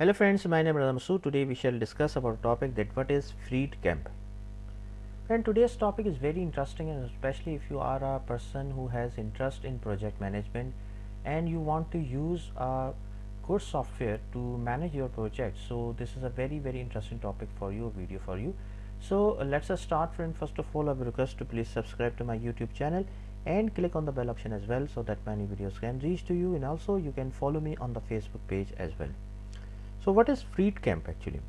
Hello friends, my name is Ramasu. Today we shall discuss about topic that what is Freedcamp. And today's topic is very interesting and especially if you are a person who has interest in project management and you want to use a good software to manage your project. So this is a very very interesting topic for you, video for you. So uh, let's start friend. First of all I request to please subscribe to my YouTube channel and click on the bell option as well so that new videos can reach to you and also you can follow me on the Facebook page as well. So what is Freedcamp actually?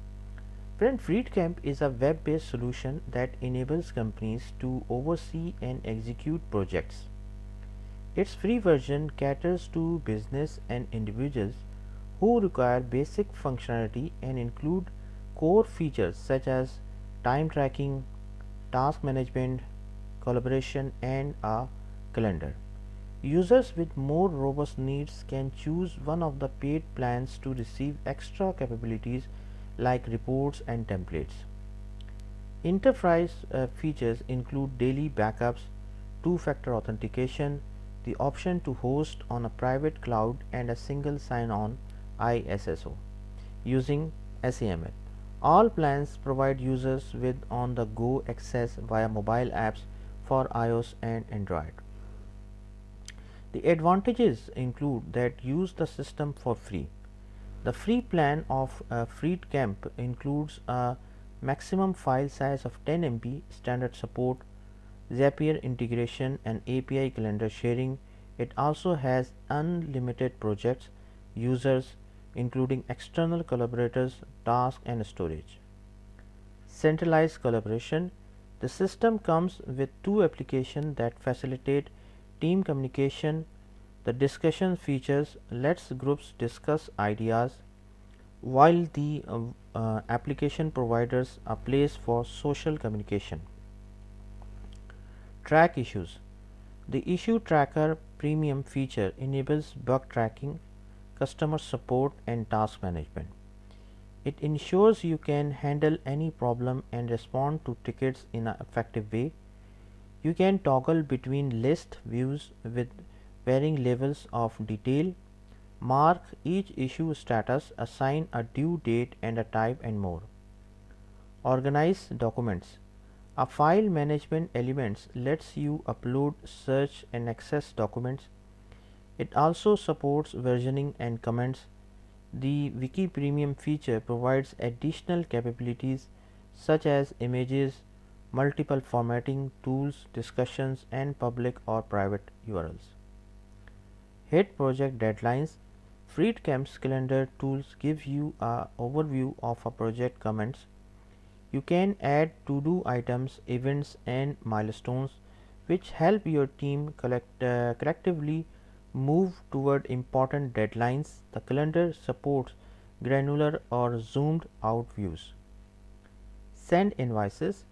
Friend, Freedcamp is a web-based solution that enables companies to oversee and execute projects. Its free version caters to business and individuals who require basic functionality and include core features such as time tracking, task management, collaboration and a calendar. Users with more robust needs can choose one of the paid plans to receive extra capabilities like reports and templates. Enterprise uh, features include daily backups, two-factor authentication, the option to host on a private cloud and a single sign-on ISSO using SAML. All plans provide users with on-the-go access via mobile apps for iOS and Android. The advantages include that use the system for free. The free plan of uh, Freedcamp includes a maximum file size of 10 MB, standard support, Zapier integration and API calendar sharing. It also has unlimited projects, users including external collaborators, tasks and storage. Centralized collaboration. The system comes with two applications that facilitate team communication the discussion features lets groups discuss ideas while the uh, uh, application providers a place for social communication. Track issues. The issue tracker premium feature enables bug tracking customer support and task management. It ensures you can handle any problem and respond to tickets in an effective way you can toggle between list views with varying levels of detail, mark each issue status, assign a due date and a type and more. Organize documents. A file management elements lets you upload, search and access documents. It also supports versioning and comments. The Wiki Premium feature provides additional capabilities such as images, multiple formatting tools, discussions and public or private URLs. Hit project deadlines. Freedcamp's calendar tools give you a overview of a project comments. You can add to-do items, events and milestones which help your team collect, uh, collectively move toward important deadlines. The calendar supports granular or zoomed out views. Send invoices.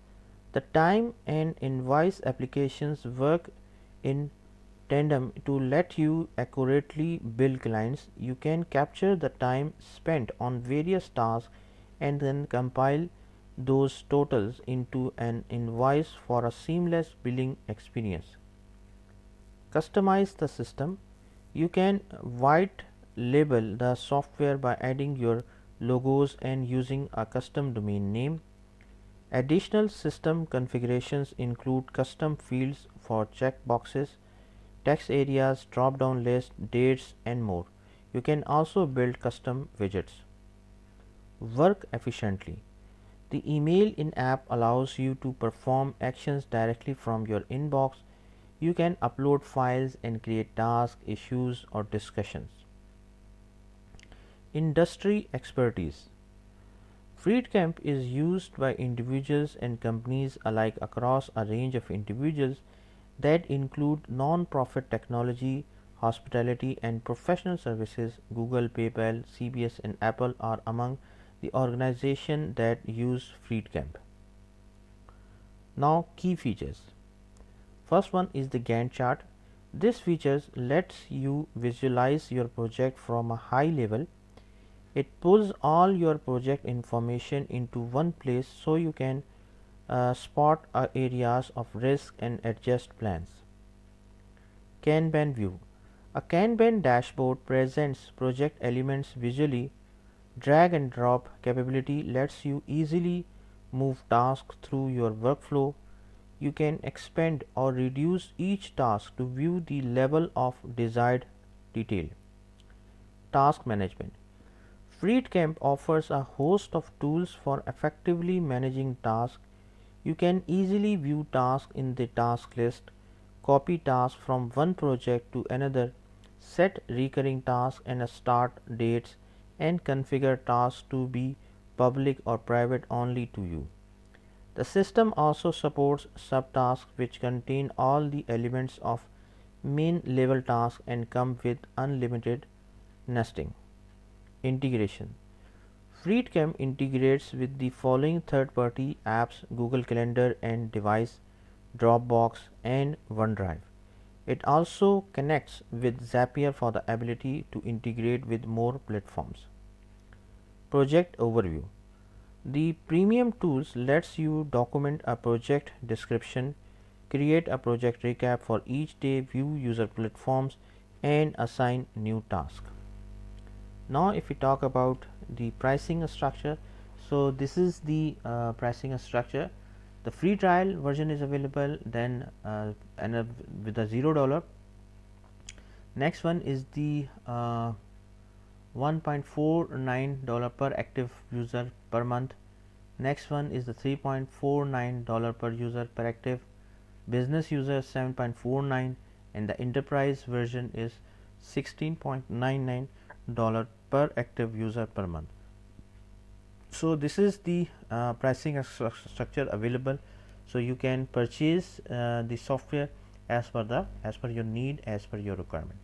The time and invoice applications work in tandem to let you accurately bill clients. You can capture the time spent on various tasks and then compile those totals into an invoice for a seamless billing experience. Customize the system. You can white label the software by adding your logos and using a custom domain name. Additional system configurations include custom fields for checkboxes, text areas, drop down list, dates and more. You can also build custom widgets. Work efficiently. The email in app allows you to perform actions directly from your inbox. You can upload files and create tasks, issues or discussions. Industry expertise. Freedcamp is used by individuals and companies alike across a range of individuals that include non-profit technology, hospitality and professional services. Google, PayPal, CBS and Apple are among the organizations that use Freedcamp. Now key features. First one is the Gantt chart. This feature lets you visualize your project from a high level it pulls all your project information into one place so you can uh, spot uh, areas of risk and adjust plans. Kanban view. A Kanban dashboard presents project elements visually drag and drop capability lets you easily move tasks through your workflow. You can expand or reduce each task to view the level of desired detail. Task management Freedcamp offers a host of tools for effectively managing tasks. You can easily view tasks in the task list, copy tasks from one project to another, set recurring tasks and start dates and configure tasks to be public or private only to you. The system also supports subtasks which contain all the elements of main level tasks and come with unlimited nesting. Integration Freedcamp integrates with the following third-party apps Google Calendar and Drive, Dropbox and OneDrive. It also connects with Zapier for the ability to integrate with more platforms. Project Overview The premium tools lets you document a project description, create a project recap for each day, view user platforms and assign new tasks. Now if we talk about the pricing structure, so this is the uh, pricing structure. The free trial version is available then uh, and uh, with a zero dollar. Next one is the uh, 1.49 dollar per active user per month. Next one is the 3.49 dollar per user per active. Business user 7.49 and the enterprise version is 16.99 dollar per active user per month. So, this is the uh, pricing structure available. So, you can purchase uh, the software as per the as per your need as per your requirement.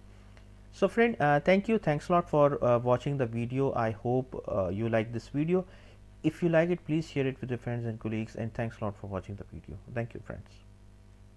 So, friend uh, thank you thanks a lot for uh, watching the video. I hope uh, you like this video. If you like it please share it with your friends and colleagues and thanks a lot for watching the video. Thank you friends.